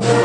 you.